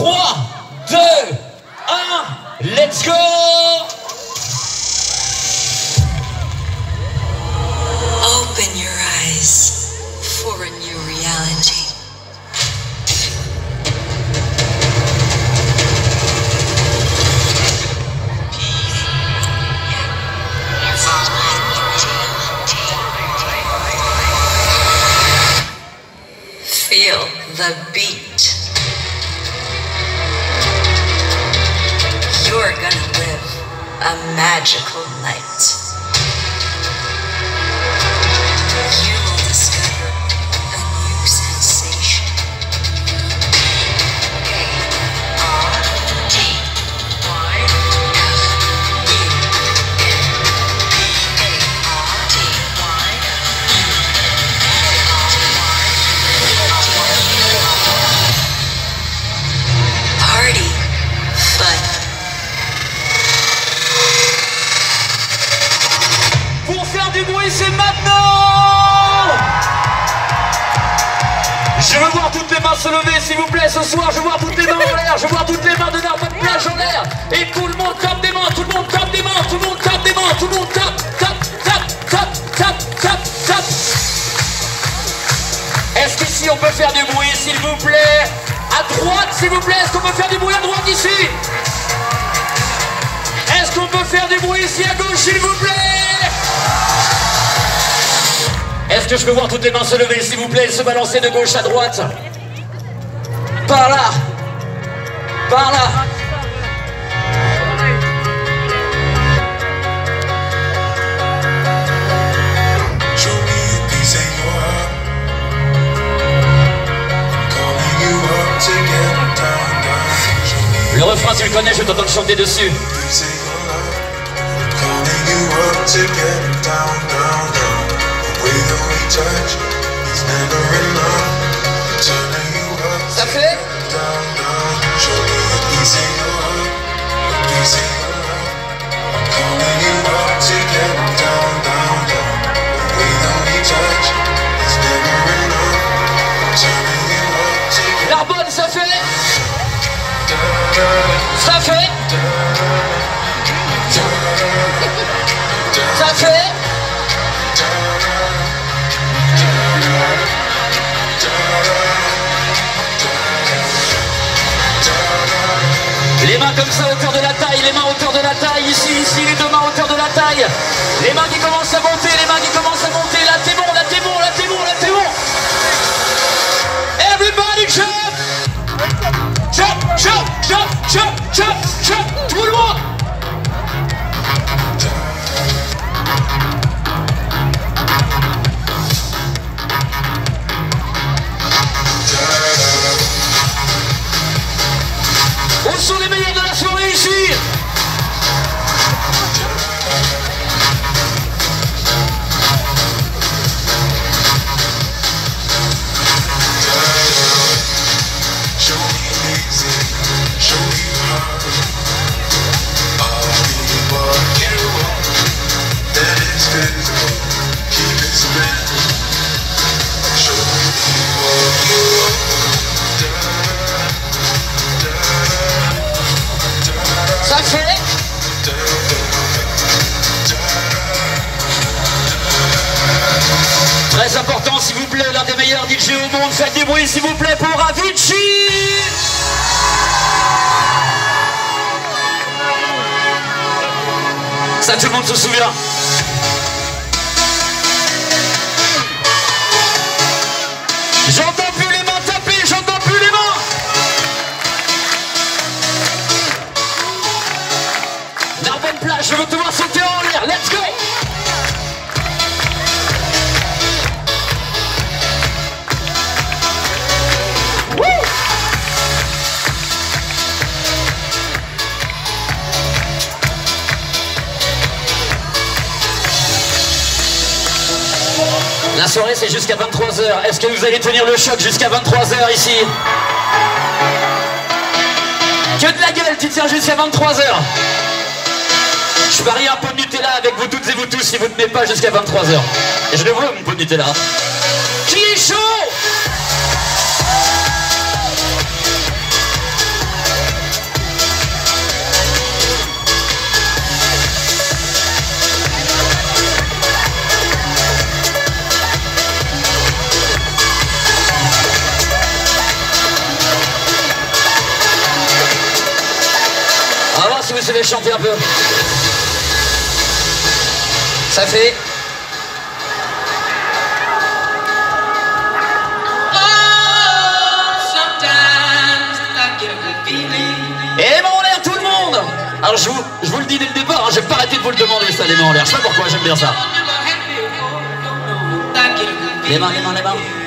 3, 2, 1, let's go night. Je veux voir toutes les mains se lever, s'il vous plaît, ce soir. Je veux voir toutes les mains en l'air. Je veux voir toutes les mains de Narbonne Plage en l'air. Et tout le monde tape des mains, tout le monde tape des mains, tout le monde tape des mains, tout le monde tape, tape, tape, tape, tape, tape, tape. Est-ce qu'ici on peut faire du bruit, s'il vous plaît? À droite, s'il vous plaît, est-ce qu'on peut faire du bruit à droite ici? Est-ce qu'on peut faire du bruit ici à gauche, s'il vous plaît? Est-ce que je peux voir toutes les mains se lever, s'il vous plaît, et se balancer de gauche à droite? Par là. Par là. Le refrain, tu le connais, je t'entends chanter dessus. Touch is never enough. Mains comme ça, hauteur de la taille, les mains hauteur de la taille, ici, ici, les deux mains hauteur de la taille. Les mains qui commencent à monter, les mains qui commencent à monter. Là, t'es bon, là, t'es bon, là, t'es bon, là, t'es bon. Bruit, s'il vous plaît, pour Avicii Ça, tout le monde se souvient. C'est jusqu'à 23h. Est-ce que vous allez tenir le choc jusqu'à 23h ici Que de la gueule, tu tiens jusqu'à 23h. Je parie un pot de Nutella avec vous toutes et vous tous si vous ne tenez pas jusqu'à 23h. Et je le vois mon pot de Nutella. Qui est chaud vous savez chanter un peu. Ça fait. Et les mains en l'air, tout le monde Alors je vous, je vous le dis dès le départ, hein, j'ai pas arrêté de vous le demander ça, les mains en l'air. Je sais pas pourquoi, j'aime bien ça. Les mains, les mains, les mains.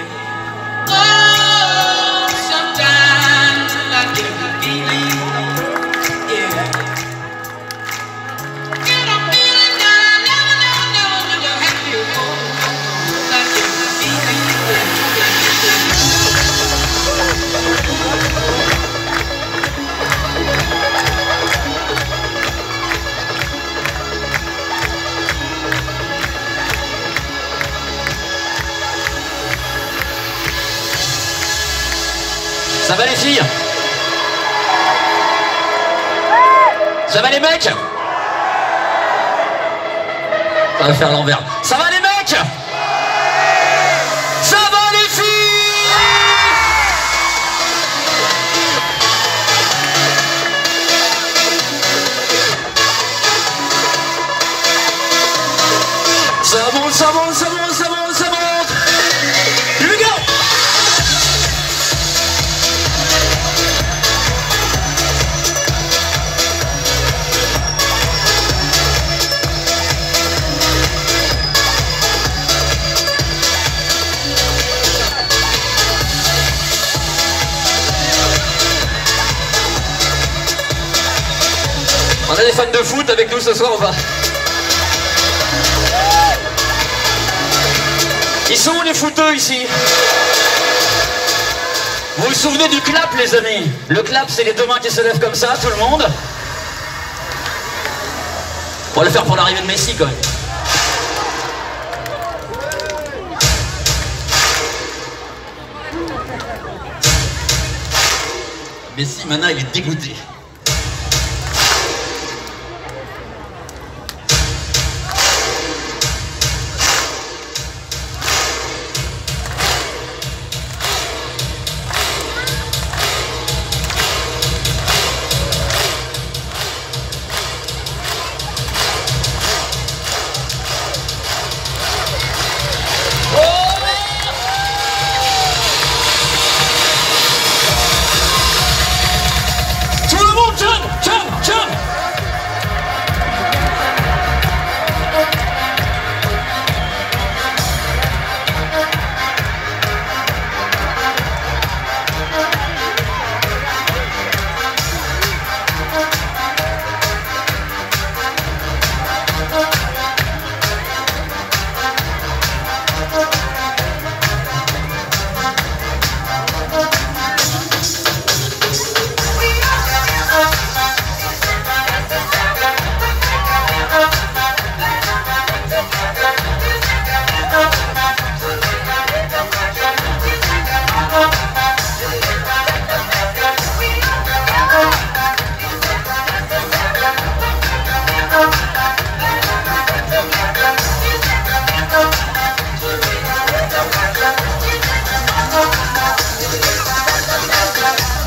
Ça va faire l'envers. Ça va les mecs? Ça va les filles? Ça monte, ça monte, ça monte, ça monte, fans de foot avec nous ce soir ou pas Ils sont où les footeux ici? Vous vous souvenez du clap les amis? Le clap c'est les deux mains qui se lèvent comme ça, tout le monde. On va le faire pour l'arrivée de Messi quand même. Messi maintenant il est dégoûté.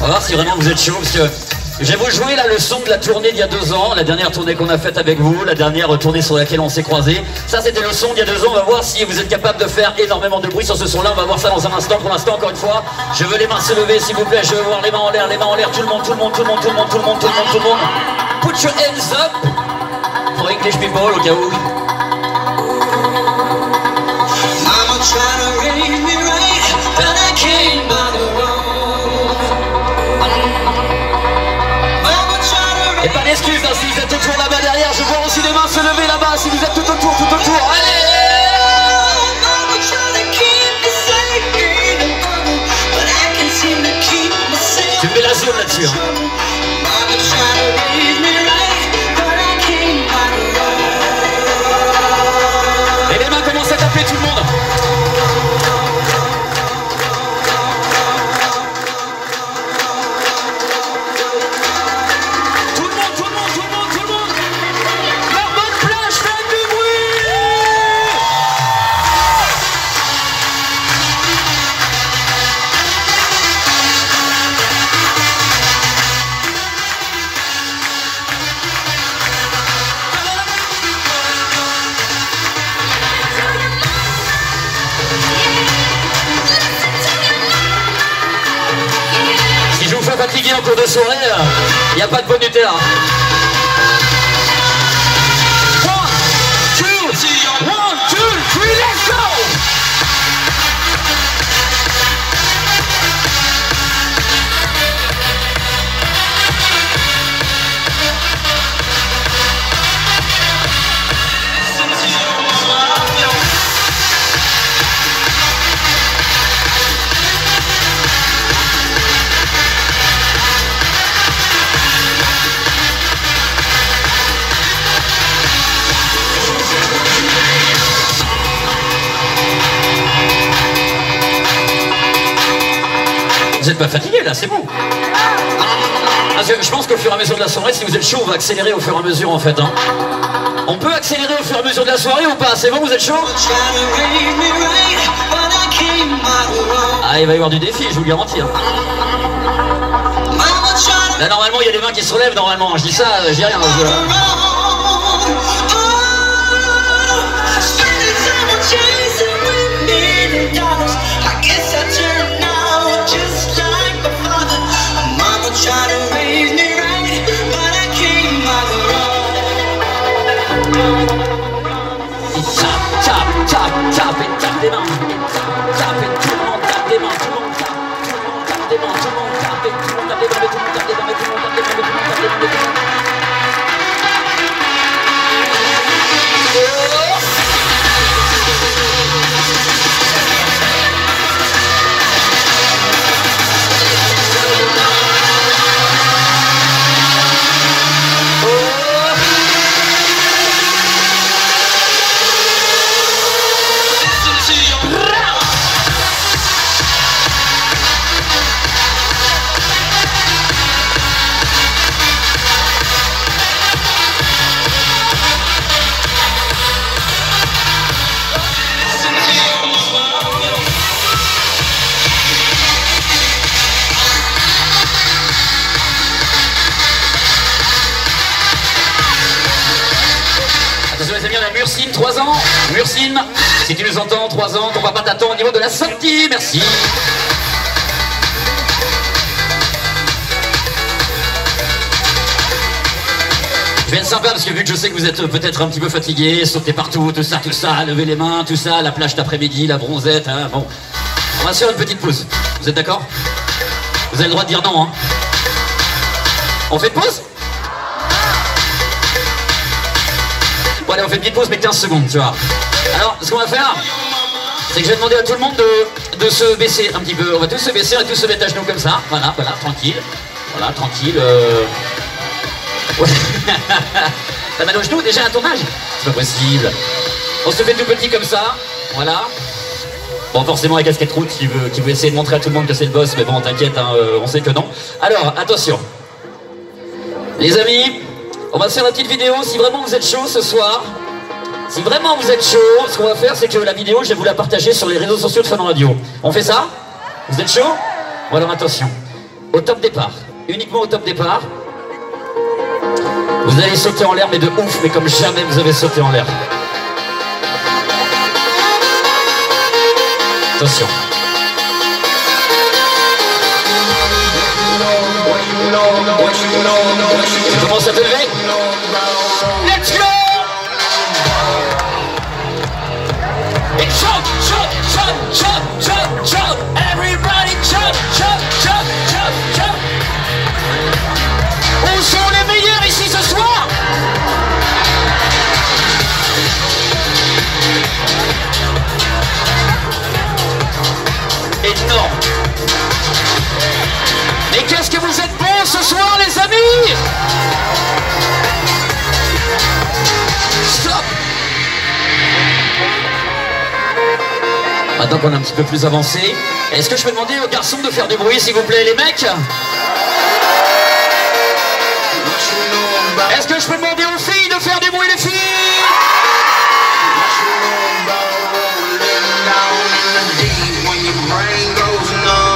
Va voir si vraiment vous êtes chaud parce que je vais vous jouer la leçon de la tournée d'il y a deux ans, la dernière tournée qu'on a faite avec vous, la dernière tournée sur laquelle on s'est croisés. Ça c'était le son d'il y a deux ans, on va voir si vous êtes capable de faire énormément de bruit sur ce son-là, on va voir ça dans un instant. Pour l'instant, encore une fois, je veux les mains se lever s'il vous plaît, je veux voir les mains en l'air, les mains en l'air, tout le monde, tout le monde, tout le monde, tout le monde, tout le monde, tout le monde, tout le monde. Put your hands up for English people au cas où. To me right, I hein, autour là-bas derrière, je vois aussi les mains se lever là-bas si vous êtes tout autour, tout autour. Allez Mama tried to keep me de soirée, il n'y a pas de bonne Nutella. Pas fatigué là, c'est bon. Parce que je pense qu'au fur et à mesure de la soirée, si vous êtes chaud, on va accélérer au fur et à mesure en fait. hein. On peut accélérer au fur et à mesure de la soirée ou pas? C'est bon, vous êtes chaud? Ah, il va y avoir du défi, je vous le garantis. hein. Là, normalement, il y a des mains qui se relèvent, normalement. Je dis ça, euh, je dis rien. Il tape, tape, tape, tape et tape des mains. Et tape, tape si tu nous entends, 3 ans, ton papa t'attend au niveau de la sortie. Merci. Je vais être sympa parce que vu que je sais que vous êtes peut-être un petit peu fatigué, sauter partout, tout ça, tout ça, lever les mains, tout ça, la plage d'après-midi, la bronzette, hein, bon. On va se faire une petite pause. Vous êtes d'accord? Vous avez le droit de dire non, hein On fait une pause? Bon allez, on fait une petite pause, mais 15 secondes, tu vois. Alors, ce qu'on va faire, c'est que je vais demander à tout le monde de, se baisser un petit peu. On va tous se baisser, on va tous se mettre à genoux comme ça. Voilà, voilà, tranquille. Voilà, tranquille. euh. Ouais. T'as mal aux genoux déjà à ton C'est pas possible. On se fait tout petit comme ça. Voilà. Bon, forcément, avec casquette route qui veut, qui veut essayer de montrer à tout le monde que c'est le boss, mais bon, t'inquiète, hein, euh, on sait que non. Alors, attention. Les amis, on va se faire la petite vidéo. Si vraiment vous êtes chaud ce soir, si vraiment vous êtes chaud, ce qu'on va faire, c'est que la vidéo, je vais vous la partager sur les réseaux sociaux de Fun Radio. On fait ça Vous êtes chaud alors attention. Au top départ, uniquement au top départ, vous allez sauter en l'air, mais de ouf, mais comme jamais vous avez sauté en l'air. Attention. Tu commences à te lever Maintenant qu'on est un petit peu plus avancé, est-ce que je peux demander aux garçons de faire du bruit s'il vous plaît les mecs? Est-ce que je peux demander aux filles de faire du bruit les filles?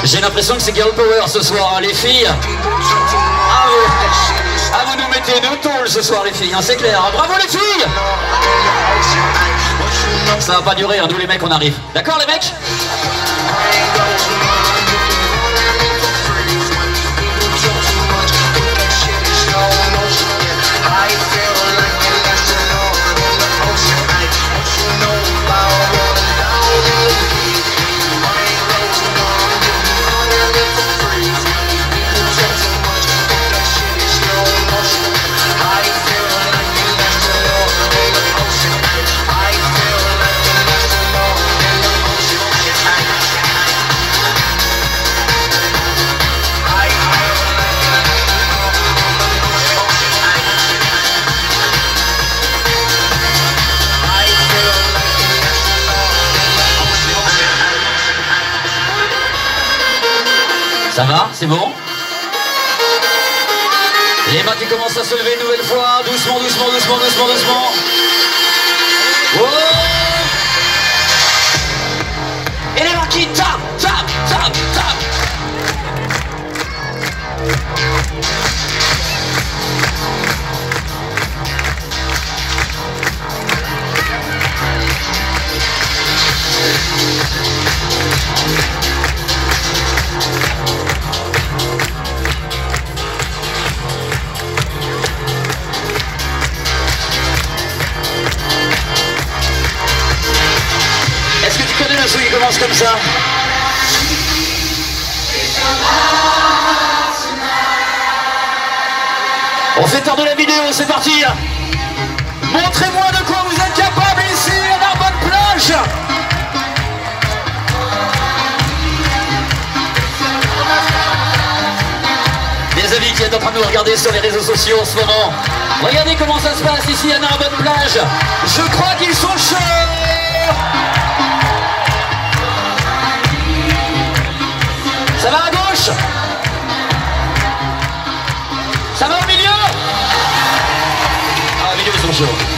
J'ai l'impression que c'est girl power ce soir, hein, les filles. Ah vous, ah, nous mettez deux tôles ce soir les filles, hein, c'est clair. Bravo les filles Ça va pas durer, hein, nous les mecs on arrive. D'accord les mecs? Ça va C'est bon Les mains qui commencent à se lever une nouvelle fois. Doucement, doucement, doucement, doucement, doucement. Oh Et les mains qui tapent, la comme ça. On fait de la vidéo, c'est parti. Montrez-moi de quoi vous êtes capable ici à Narbonne Plage. Les amis qui êtes en train de nous regarder sur les réseaux sociaux en ce moment, regardez comment ça se passe ici à Narbonne Plage. Je crois qu'ils sont chauds Ah,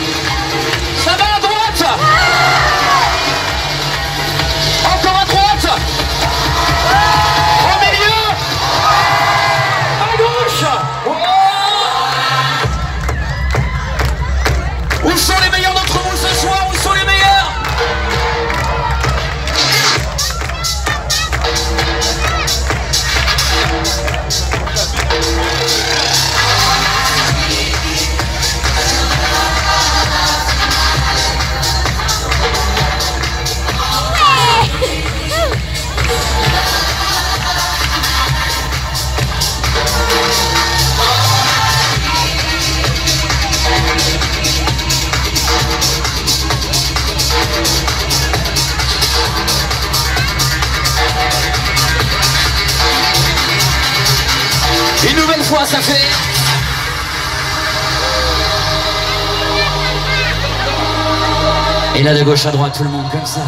Et là, de gauche à droite, tout le monde comme ça.